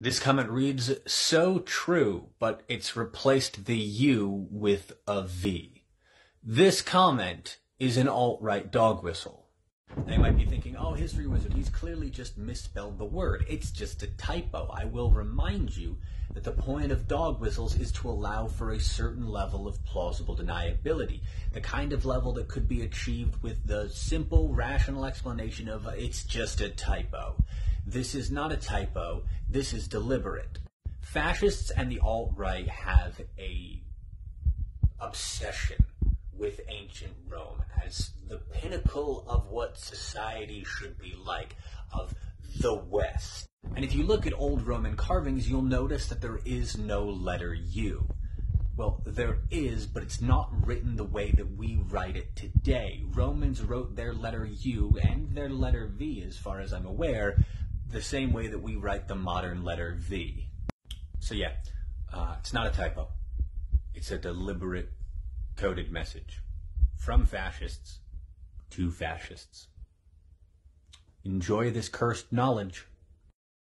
This comment reads, so true, but it's replaced the U with a V. This comment is an alt-right dog whistle. They might be thinking, oh, History Wizard, he's clearly just misspelled the word. It's just a typo. I will remind you that the point of dog whistles is to allow for a certain level of plausible deniability. The kind of level that could be achieved with the simple, rational explanation of it's just a typo. This is not a typo, this is deliberate. Fascists and the alt-right have a obsession with ancient Rome as the pinnacle of what society should be like, of the West. And if you look at old Roman carvings, you'll notice that there is no letter U. Well, there is, but it's not written the way that we write it today. Romans wrote their letter U and their letter V, as far as I'm aware, the same way that we write the modern letter V. So yeah, uh, it's not a typo. It's a deliberate coded message from fascists to fascists. Enjoy this cursed knowledge.